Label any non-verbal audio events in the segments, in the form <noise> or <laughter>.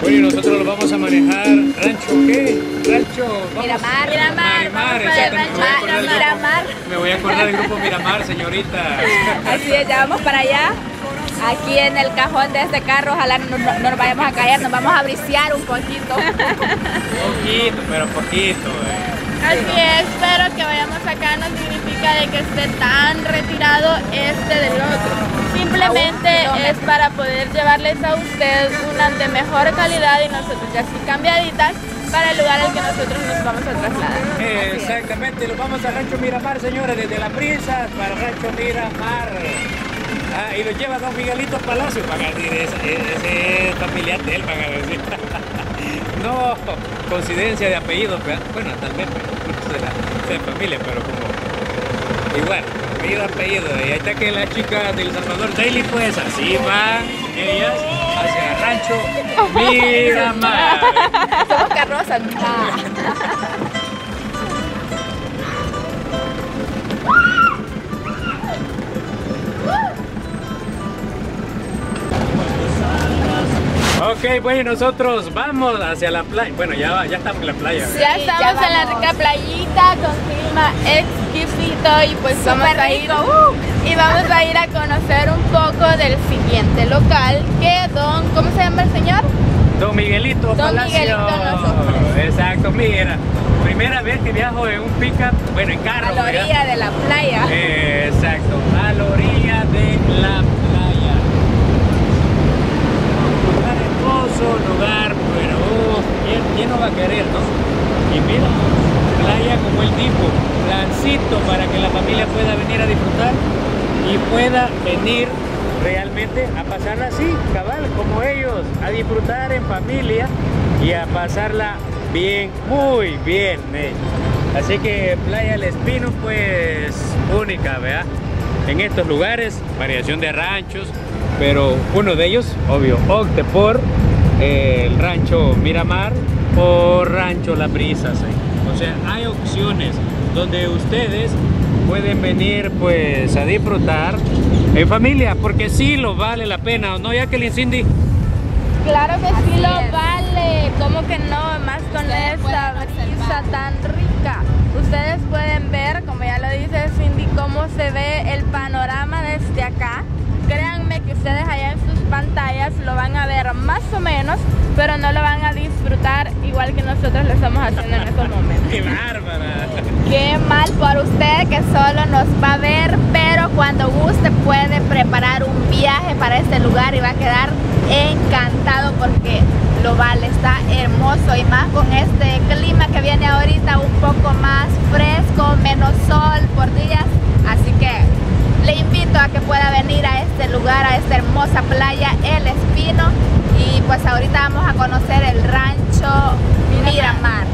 Bueno, y nosotros lo vamos a manejar. ¿Rancho qué? Rancho. vamos- Miramar, Miramar, Miramar, grupo- Miramar. Me voy a acordar del grupo Miramar, señorita. Así es, ya vamos para allá. Aquí en el cajón de este carro, ojalá no, no- no nos vayamos a caer, nos vamos a briciar un poquito. <laughs> Poquito, pero poquito. eh. Así es, pero que vayamos acá no significa de que esté tan retirado este del otro. Simplemente es para poder llevarles a usted una de mejor calidad y nosotros ya así cambiaditas para el lugar al que nosotros nos vamos a trasladar. Eh, Exactamente, lo vamos a Rancho Miramar, señores, desde La Prisa para Rancho Miramar. Ah, y lo lleva don Miguelito Palacio, van a decir, ese, ese es familiar de él, van a decir. <laughs> No, coincidencia de apellido, ¿verdad? bueno, tal vez de familia, pero como igual, apellido, apellido. Y ahí está que la chica del Salvador Daily, pues así van ellas hacia Rancho <laughs> Miramar. Somos carrozas. Ok, bueno, nosotros vamos hacia la playa. Bueno, ya, ya estamos en la playa. Ya estamos ya en la vamos. rica playita con clima exquisito y pues vamos Súper a ir uh. y vamos a ir a conocer un poco del siguiente local que don, ¿cómo se llama el señor? Don Miguelito Don Palacio. Miguelito nos ofrece. Exacto, mira. Primera vez que viajo en un pickup, bueno, en carro. A la ¿verdad? orilla de la playa. Eh, Exacto, a la orilla de la playa. Un hermoso lugar, pero uf, ¿quién, no va a querer, no? Y mira, playa como él dijo, plancito para que la familia pueda venir a disfrutar y pueda venir realmente a pasarla así, cabal, como ellos, a disfrutar en familia y a pasarla bien, muy bien. eh. Así que Playa El Espino, pues única, ¿verdad? En estos lugares, variación de ranchos, pero uno de ellos, obvio, opte por eh, el rancho Miramar o rancho La Brisa. ¿sí? O sea, hay opciones donde ustedes pueden venir pues a disfrutar en familia, porque sí lo vale la pena, ¿o no, Jacqueline Cindy? Claro que Así sí lo vale, ¿cómo que no? Más con Ustedes esta brisa tan rica. Ustedes pueden ver, como ya lo dice Cindy, cómo se ve el panorama desde acá. Créanme que ustedes allá en sus pantallas lo van a ver más o menos, pero no lo van a disfrutar igual que nosotros lo estamos haciendo en estos momentos. ¡Qué bárbara! Qué mal por usted que solo nos va a ver, pero cuando guste puede preparar un viaje para este lugar y va a quedar encantado porque lo vale, está hermoso y más con este clima que viene ahorita un poco más fresco, menos sol por días, así que le invito a que pueda venir a este lugar, a esta hermosa playa El Espino y pues ahorita vamos a conocer el rancho Miramar.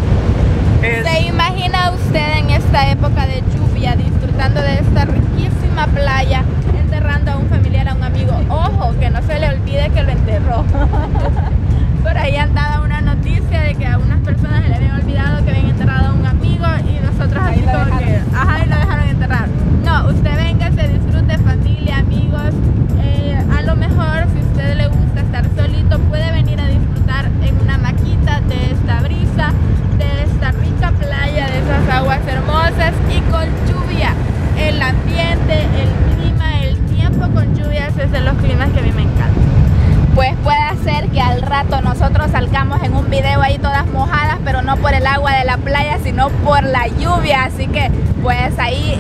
Es- ¿Se imagina usted en esta época de lluvia disfrutando de esta riquísima playa, enterrando a un familiar, a un amigo? Ojo, que no se le olvide que lo enterró. <laughs> Por ahí andaba una noticia de que a unas personas se le habían olvidado que habían enterrado a un amigo y nosotros así como que, ajá, y lo dejaron enterrar. No, usted venga, se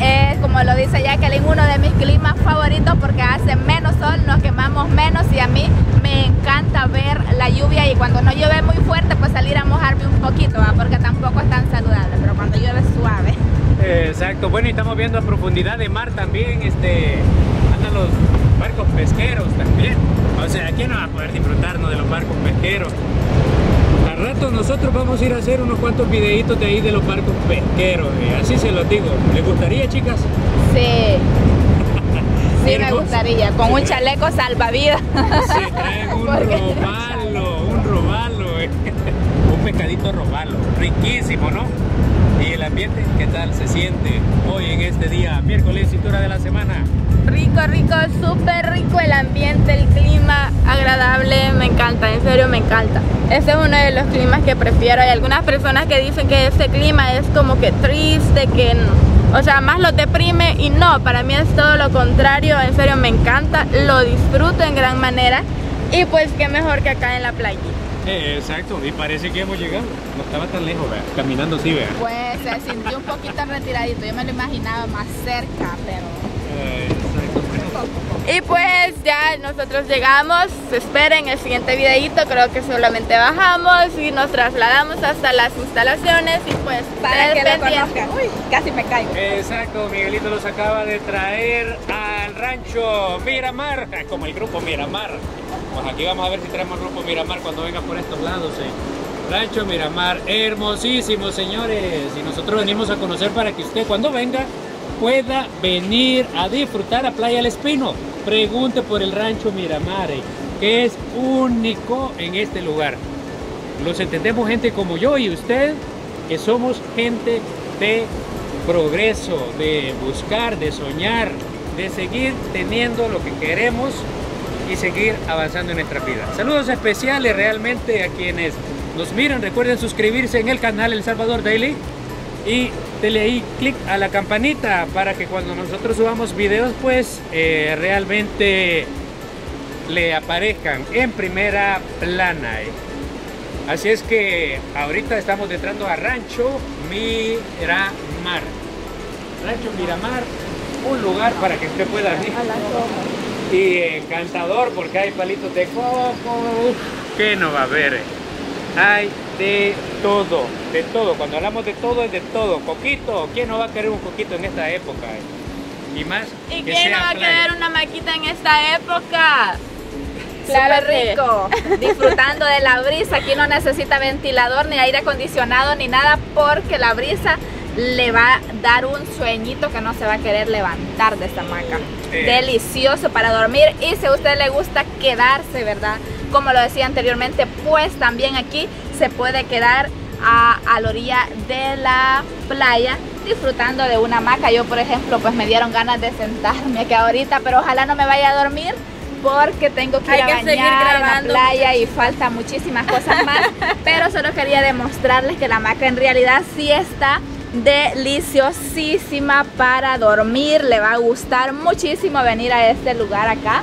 es, como lo dice Jacqueline, uno de mis climas favoritos porque hace menos sol, nos quemamos menos y a mí me encanta ver la lluvia y cuando no llueve muy fuerte, pues salir a mojarme un poquito, porque tampoco es tan saludable, pero cuando llueve suave. Exacto, bueno, y estamos viendo a profundidad de mar también, este, andan los barcos pesqueros también. O sea, ¿quién no va a poder disfrutarnos de los barcos pesqueros? Al rato nosotros vamos a ir a hacer unos cuantos videitos de ahí de los barcos pesqueros, y así se los digo. ¿Les gustaría, chicas? Sí. <laughs> Sí, me gustaría, con un chaleco salvavidas. Sí, traen un <laughs> robalo, un robalo, eh. un pescadito robalo, riquísimo, ¿no? ¿Y el ambiente qué tal se siente hoy en este día, miércoles, cintura de la semana? Rico, rico, súper rico el ambiente, el clima agradable, me encanta, en serio me encanta. Este es uno de los climas que prefiero. Hay algunas personas que dicen que este clima es como que triste, que o sea, más lo deprime y no, para mí es todo lo contrario, en serio me encanta, lo disfruto en gran manera y pues qué mejor que acá en la playa. Eh, exacto, y parece que hemos llegado, no estaba tan lejos, ¿verdad? caminando sí, vea. Pues se sintió un poquito retiradito, yo me lo imaginaba más cerca, pero... Eh, Y pues ya nosotros llegamos, esperen el siguiente videito, creo que solamente bajamos y nos trasladamos hasta las instalaciones y pues Para que lo conozcan. Uy, casi me caigo. Exacto, Miguelito los acaba de traer al rancho Miramar, <laughs> como el grupo Miramar. Pues aquí vamos a ver si traemos grupo Miramar cuando venga por estos lados. eh. Rancho Miramar, hermosísimo señores. Y nosotros venimos a conocer para que usted cuando venga pueda venir a disfrutar a Playa El Espino. Pregunte por el rancho Miramar, eh, que es único en este lugar. Los entendemos gente como yo y usted, que somos gente de progreso, de buscar, de soñar, de seguir teniendo lo que queremos y seguir avanzando en nuestra vida. Saludos especiales realmente a quienes nos miran. Recuerden suscribirse en el canal El Salvador Daily y denle ahí clic a la campanita para que cuando nosotros subamos videos pues eh, realmente le aparezcan en primera plana. Así es que ahorita estamos entrando a Rancho Miramar. Rancho Miramar, un lugar para que usted pueda ir. Y encantador porque hay palitos de coco. ¿Qué no va a haber? Hay de todo, de todo. Cuando hablamos de todo es de todo. Coquito, ¿quién no va a querer un coquito en esta época? Y más ¿Y que quién no va a querer una maquita en esta época? Claro, rico, <laughs> disfrutando de la brisa. Aquí no necesita ventilador, ni aire acondicionado, ni nada, porque la brisa le va a dar un sueñito que no se va a querer levantar de esta hamaca. Sí. Delicioso para dormir y si a usted le gusta quedarse, ¿verdad? Como lo decía anteriormente, pues también aquí se puede quedar a, a la orilla de la playa disfrutando de una hamaca. Yo, por ejemplo, pues me dieron ganas de sentarme aquí ahorita, pero ojalá no me vaya a dormir porque tengo que ir Hay a que bañar en la playa y falta muchísimas cosas más. <laughs> pero solo quería demostrarles que la hamaca en realidad sí está deliciosísima para dormir. Le va a gustar muchísimo venir a este lugar acá.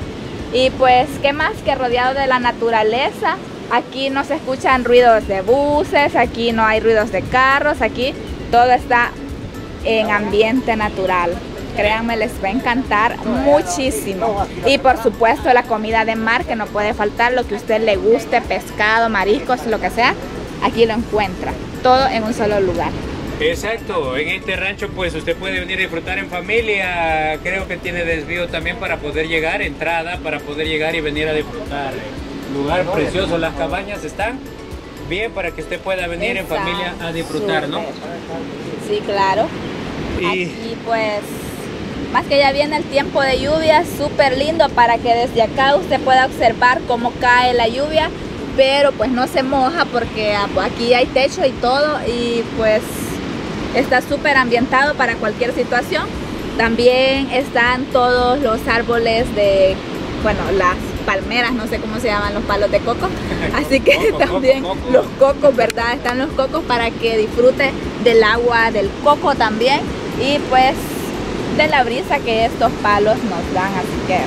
Y pues, ¿qué más que rodeado de la naturaleza? Aquí no se escuchan ruidos de buses, aquí no hay ruidos de carros, aquí todo está en ambiente natural. Créanme, les va a encantar muchísimo. Y por supuesto la comida de mar que no puede faltar, lo que a usted le guste, pescado, mariscos, lo que sea, aquí lo encuentra. Todo en un solo lugar. Exacto, en este rancho pues usted puede venir a disfrutar en familia, creo que tiene desvío también para poder llegar, entrada para poder llegar y venir a disfrutar. Lugar precioso, las cabañas están bien para que usted pueda venir en familia a disfrutar, ¿no? súper. Sí, claro. Y Aquí pues, más que ya viene el tiempo de lluvia, súper lindo para que desde acá usted pueda observar cómo cae la lluvia, pero pues no se moja porque aquí hay techo y todo y pues está súper ambientado para cualquier situación. También están todos los árboles de, bueno, las palmeras, no sé cómo se llaman los palos de coco. <laughs> Así que Coco, también coco. los cocos, ¿verdad? Están los cocos para que disfrute del agua del coco también y pues de la brisa que estos palos nos dan. Así que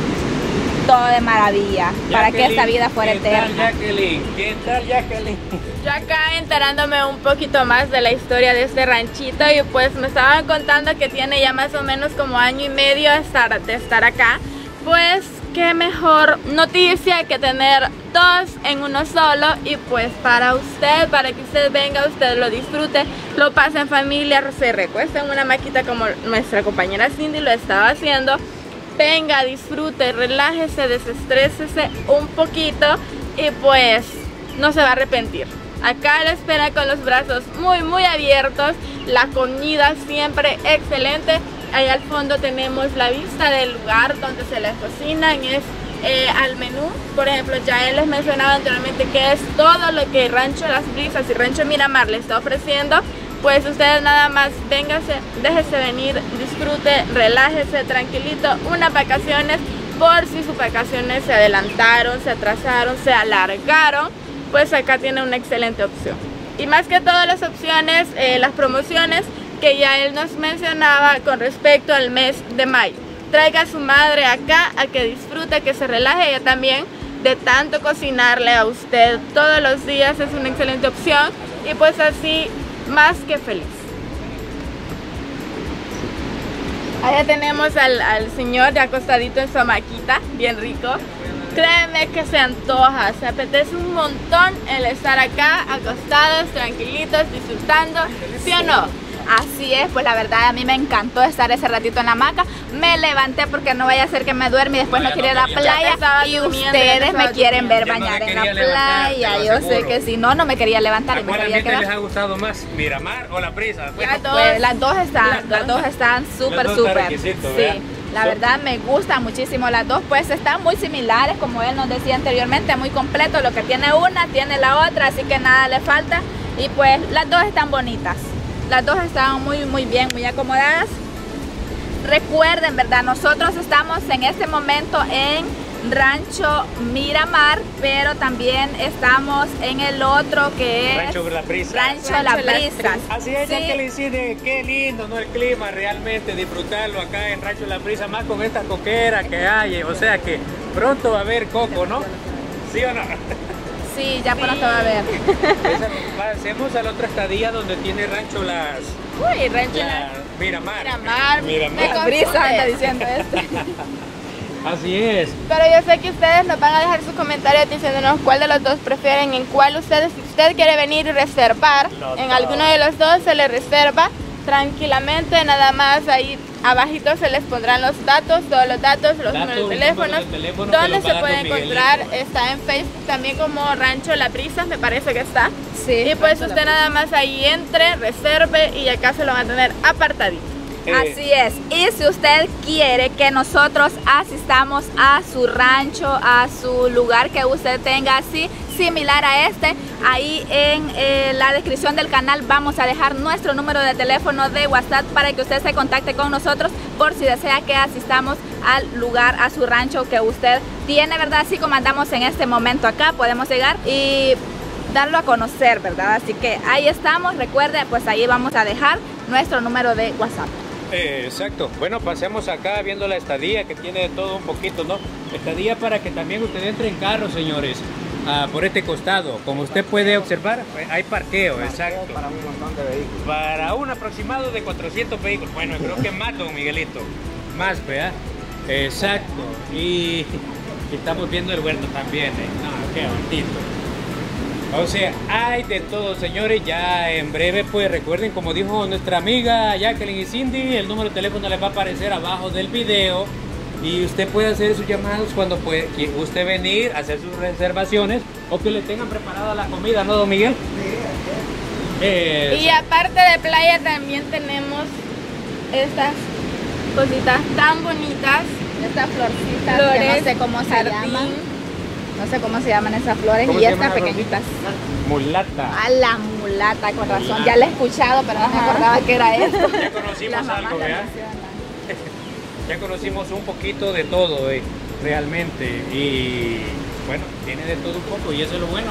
todo de maravilla para que esta vida fuera ¿qué tal, eterna. Jacqueline? ¿Qué tal, Jacqueline? Yo acá enterándome un poquito más de la historia de este ranchito y pues me estaban contando que tiene ya más o menos como año y medio de estar, de estar acá. Pues qué mejor noticia que tener dos en uno solo y pues para usted, para que usted venga, usted lo disfrute, lo pase en familia, se recueste en una maquita como nuestra compañera Cindy lo estaba haciendo. Venga, disfrute, relájese, desestrésese un poquito y pues no se va a arrepentir. Acá la espera con los brazos muy muy abiertos, la comida siempre excelente. Ahí al fondo tenemos la vista del lugar donde se les cocinan, es eh, al menú. Por ejemplo, ya les mencionaba anteriormente que es todo lo que Rancho Las Brisas y Rancho Miramar le está ofreciendo. Pues ustedes nada más véngase, déjese venir, disfrute, relájese tranquilito, unas vacaciones por si sus vacaciones se adelantaron, se atrasaron, se alargaron, pues acá tiene una excelente opción. Y más que todas las opciones, eh, las promociones que ya él nos mencionaba con respecto al mes de mayo. Traiga a su madre acá a que disfrute, que se relaje ella también de tanto cocinarle a usted todos los días es una excelente opción y pues así más que feliz. Allá tenemos al, señor ya acostadito en su hamaquita, bien rico. Créeme que se antoja, se apetece un montón el estar acá, acostados, tranquilitos, disfrutando, ¿sí o no? Así es, pues la verdad a mí me encantó estar ese ratito en la hamaca. Me levanté porque no vaya a ser que me duerme y después no, quiera ir a la playa. Y ustedes me quieren ver bañar en la playa. Yo sé que si no, no me quería levantar. ¿A cuál les ha gustado más? ¿Miramar o La Prisa? Pues, las dos están, las dos están súper, súper. Sí. La verdad me gustan muchísimo las dos, pues están muy similares, como él nos decía anteriormente, muy completo. Lo que tiene una, tiene la otra, así que nada le falta. Y pues las dos están bonitas. Las dos estaban muy, muy bien, muy acomodadas. Recuerden, ¿verdad? Nosotros estamos en este momento en Rancho Miramar, pero también estamos en el otro que es Rancho La Prisa. Rancho, La Prisa. Así es, ya que le incide, qué lindo, ¿no? El clima, realmente disfrutarlo acá en Rancho La Prisa, más con esta coquera que hay, o sea que pronto va a haber coco, ¿no? ¿Sí o no? Sí, ya pronto va a ver. Pasemos a la otra estadía donde tiene rancho las... Uy, rancho las... Miramar. Miramar. Miramar. Me brisa anda diciendo esto. <laughs> Así es. Pero yo sé que ustedes nos van a dejar sus comentarios diciéndonos cuál de los dos prefieren, en cuál ustedes, si usted quiere venir y reservar, en alguno de los dos se le reserva tranquilamente, nada más ahí abajito se les pondrán los datos, todos los datos, los números de teléfonos, donde se puede encontrar, está en Facebook también como Rancho La Prisa, me parece que está. Sí, y pues usted nada más ahí entre, reserve y acá se lo van a tener apartadito. Eh, Así es. Y si usted quiere que nosotros asistamos a su rancho, a su lugar que usted tenga así, similar a este, ahí en eh, la descripción del canal vamos a dejar nuestro número de teléfono de WhatsApp para que usted se contacte con nosotros por si desea que asistamos al lugar, a su rancho que usted tiene, ¿verdad? Así como andamos en este momento acá, podemos llegar y darlo a conocer, ¿verdad? Así que ahí estamos, recuerde, pues ahí vamos a dejar nuestro número de WhatsApp. Eh, exacto. Bueno, pasemos acá viendo la estadía que tiene de todo un poquito, ¿no? Estadía para que también usted entre en carro, señores, ah, por este costado. Como usted puede observar, pues, hay parqueo, exacto. Para un montón de vehículos. Para un aproximado de 400 vehículos. Bueno, creo que más, don Miguelito. Más, ¿verdad? Exacto. Y, estamos viendo el huerto también, ¿eh? No, qué bonito. O sea, hay de todo, señores. Ya en breve, pues recuerden, como dijo nuestra amiga Jacqueline y Cindy, el número de teléfono les va a aparecer abajo del video. Y usted puede hacer sus llamados cuando puede, usted venir, hacer sus reservaciones o que le tengan preparada la comida, ¿no, don Miguel? Eh, y aparte de playa también tenemos estas cositas tan bonitas. Estas florcitas, Flores, no sé cómo se llaman. No sé cómo se llaman esas flores y estas pequeñitas. Mulata. Ah, la mulata, con razón. Ya la he escuchado, pero no me acordaba que era esto. <laughs> Ya conocimos algo, ¿verdad? <laughs> ya conocimos un poquito de todo, eh, realmente. Y bueno, tiene de todo un poco y eso es lo bueno.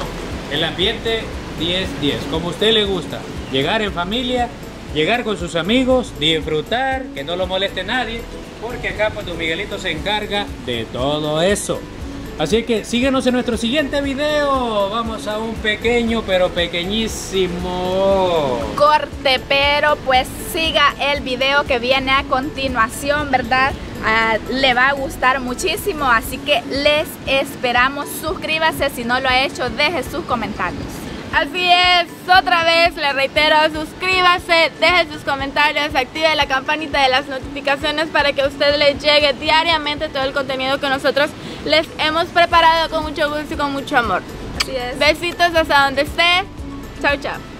El ambiente 10-10, como a usted le gusta. Llegar en familia, llegar con sus amigos, disfrutar, que no lo moleste nadie, porque acá pues don Miguelito se encarga de todo eso. Así que síguenos en nuestro siguiente video. Vamos a un pequeño pero pequeñísimo corte, pero pues siga el video que viene a continuación, ¿verdad? Ah, le va a gustar muchísimo, así que les esperamos. Suscríbase si no lo ha hecho, deje sus comentarios. Así es, otra vez le reitero, suscríbase, deje sus comentarios, active la campanita de las notificaciones para que a usted le llegue diariamente todo el contenido que nosotros les hemos preparado con mucho gusto y con mucho amor. Así es. Besitos hasta donde esté. Chao, chao.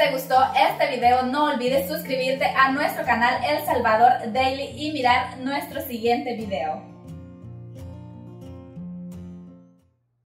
Te gustó este video, no olvides suscribirte a nuestro canal El Salvador Daily y mirar nuestro siguiente video.